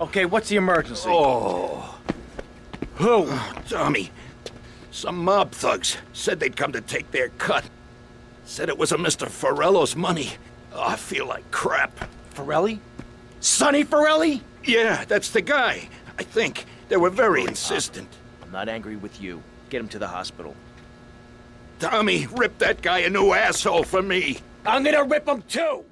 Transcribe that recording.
Okay, what's the emergency? Oh. Who? Tommy, some mob thugs said they'd come to take their cut. Said it was a Mr. Forelli's money. Oh, I feel like crap. Forelli? Sonny Forelli? Yeah, that's the guy. I think. They were very insistent. I'm not angry with you. Get him to the hospital. Tommy, rip that guy a new asshole for me. I'm gonna rip him too!